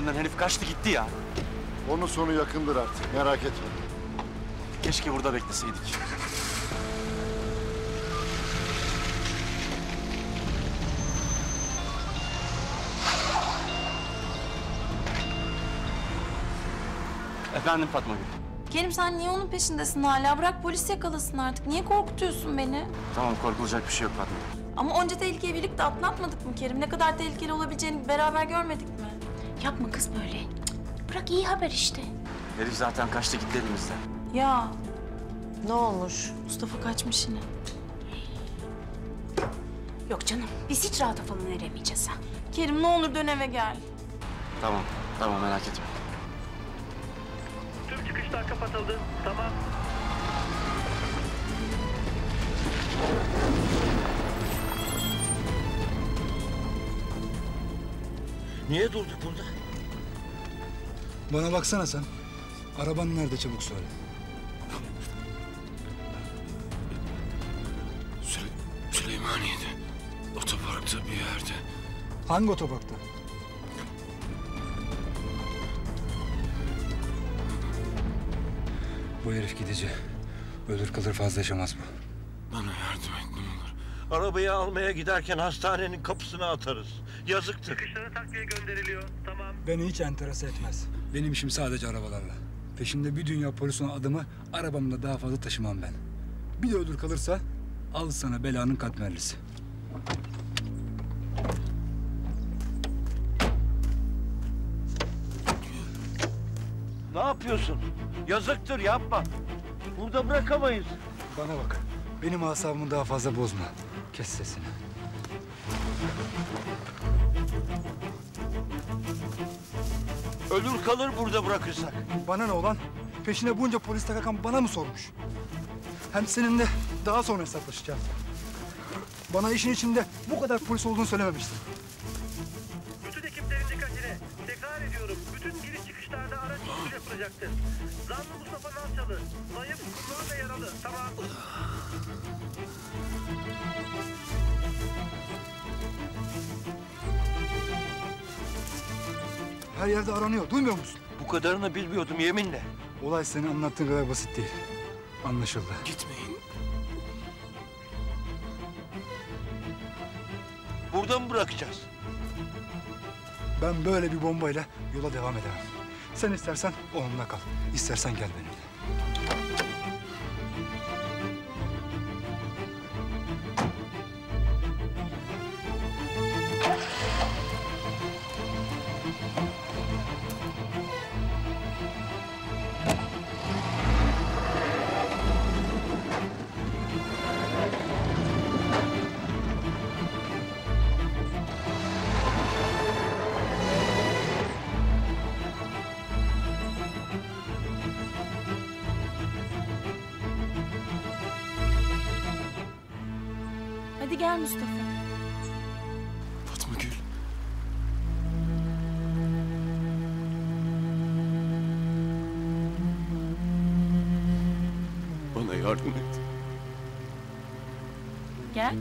Önünden herif kaçtı gitti ya. Onun sonu yakındır artık. Merak etme. Keşke burada bekleseydik. Efendim Fatma Gül. Kerim sen niye onun peşindesin hala? Bırak polis yakalasın artık. Niye korkutuyorsun beni? Tamam korkulacak bir şey yok Fatma. Ama onca tehlikeyi birlikte atlatmadık mı Kerim? Ne kadar tehlikeli olabileceğini beraber görmedik mi? Yapma kız böyle. Cık, Bırak iyi haber işte. Herif zaten kaçtı gitti elimizden. Ya Ne olmuş? Mustafa kaçmış yine. Yok canım biz hiç rahata falan eremeyeceğiz ha. Kerim ne olur dön eve gel. Tamam, tamam merak etme. Tüm çıkışlar kapatıldı. Tamam. Niye durduk burada? Bana baksana sen. Araban nerede çabuk söyle. Süle Süleymaniye'de. Otoparkta bir yerde. Hangi otoparkta? Bu herif gidici. Ölür kalır fazla yaşamaz bu. Bana yardım et ne olur. Arabayı almaya giderken hastanenin kapısına atarız. Yazıktır. Çıkışlara takviye gönderiliyor. Tamam. Beni hiç enterese etmez. Benim işim sadece arabalarla. Peşimde bir dünya polisin adımı arabamda daha fazla taşımam ben. Bir de ölür kalırsa al sana belanın katmerlisi. Ne yapıyorsun? Yazıktır yapma. Burada bırakamayız. Bana bak. Benim asabımı daha fazla bozma. Kes sesini. Ölür kalır burada bırakırsak. Bana ne olan? Peşine bunca polis takakan bana mı sormuş? Hem seninle daha sonra hesaplaşacağım. Bana işin içinde bu kadar polis olduğunu söylememiştin. Bütün ekiplerin dikkatine. Tekrar ediyorum. Bütün giriş çıkışlarda araç yapılacaktır. Zanlı Mustafa Nalçalı. Zayıf kullanı ve yaralı. Tamam. Her yerde aranıyor. Duymuyor musun? Bu kadarını bilmiyordum yeminle. Olay senin anlattığın kadar basit değil. Anlaşıldı. Gitmeyin. Burada mı bırakacağız? Ben böyle bir bombayla yola devam edemem. Sen istersen onunla kal. İstersen gel benimle. Hadi gel Mustafa. Fatma Gül. Bana yardım et. Gel.